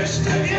Jesteście